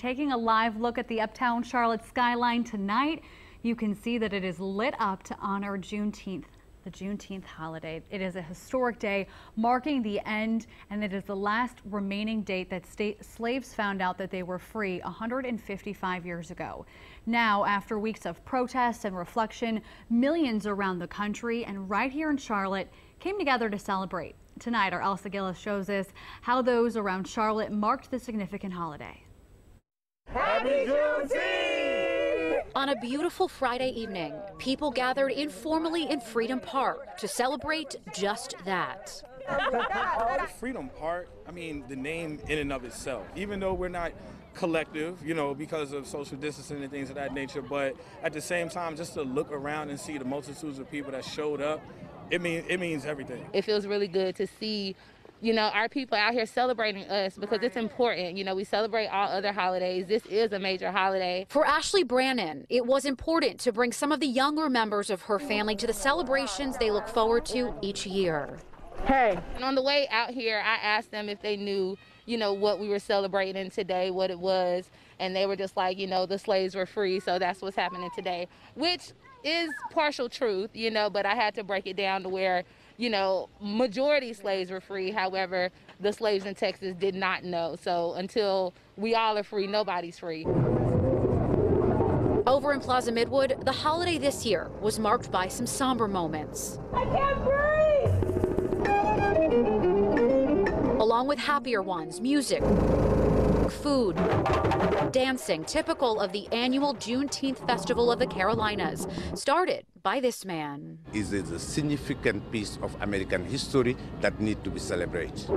taking a live look at the uptown Charlotte skyline tonight, you can see that it is lit up to honor Juneteenth the Juneteenth holiday. It is a historic day marking the end, and it is the last remaining date that slaves found out that they were free 155 years ago. Now, after weeks of protests and reflection, millions around the country and right here in Charlotte came together to celebrate. Tonight, our Elsa Gillis shows us how those around Charlotte marked the significant holiday. Happy Juneteenth! On a beautiful Friday evening, people gathered informally in Freedom Park to celebrate just that. Freedom Park, I mean, the name in and of itself, even though we're not collective, you know, because of social distancing and things of that nature, but at the same time, just to look around and see the multitudes of people that showed up, it means it means everything. It feels really good to see you know, our people out here celebrating us because it's important. You know, we celebrate all other holidays. This is a major holiday. For Ashley Brannon, it was important to bring some of the younger members of her family to the celebrations they look forward to each year. Hey. And on the way out here, I asked them if they knew, you know, what we were celebrating today, what it was. And they were just like, you know, the slaves were free, so that's what's happening today, which is partial truth, you know, but I had to break it down to where you know, majority slaves were free. However, the slaves in Texas did not know. So until we all are free, nobody's free. Over in Plaza Midwood, the holiday this year was marked by some somber moments. I can't breathe! Along with happier ones, music, food, dancing, typical of the annual Juneteenth Festival of the Carolinas, started by this man. It is a significant piece of American history that needs to be celebrated.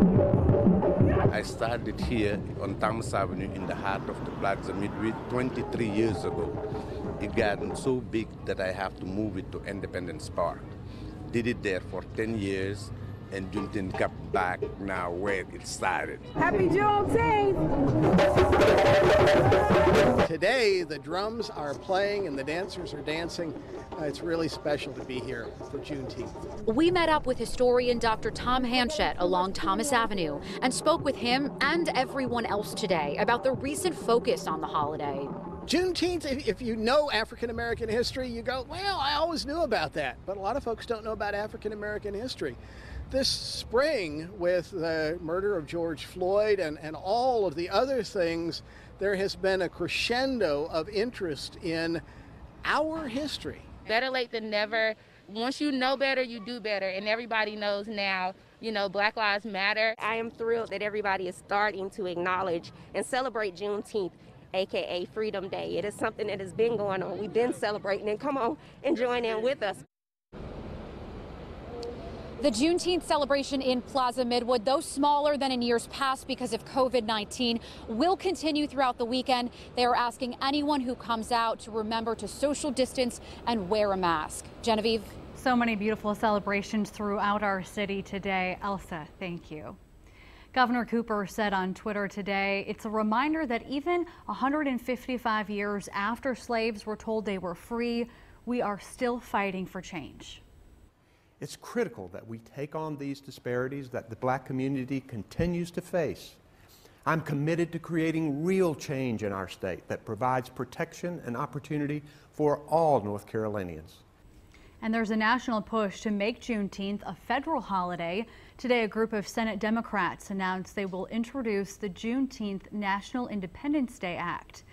I started here on Thomas Avenue in the heart of the Plaza Midwood 23 years ago. It got so big that I have to move it to Independence Park. Did it there for 10 years and Juneteenth got back now where it started. Happy Juneteenth! Today, the drums are playing and the dancers are dancing. Uh, it's really special to be here for Juneteenth. We met up with historian Dr. Tom Hanchett along Thomas Avenue and spoke with him and everyone else today about the recent focus on the holiday. Juneteenth, if you know African American history, you go, well, I always knew about that. But a lot of folks don't know about African American history. This spring, with the murder of George Floyd and, and all of the other things, there has been a crescendo of interest in our history. Better late than never. Once you know better, you do better. And everybody knows now you know, Black Lives Matter. I am thrilled that everybody is starting to acknowledge and celebrate Juneteenth aka Freedom Day. It is something that has been going on. We've been celebrating, and come on and join in with us. The Juneteenth celebration in Plaza Midwood, though smaller than in years past because of COVID 19, will continue throughout the weekend. They are asking anyone who comes out to remember to social distance and wear a mask. Genevieve. So many beautiful celebrations throughout our city today. Elsa, thank you. Governor Cooper said on Twitter today, it's a reminder that even 155 years after slaves were told they were free, we are still fighting for change. It's critical that we take on these disparities that the black community continues to face. I'm committed to creating real change in our state that provides protection and opportunity for all North Carolinians. And there's a national push to make Juneteenth a federal holiday. Today, a group of Senate Democrats announced they will introduce the Juneteenth National Independence Day Act.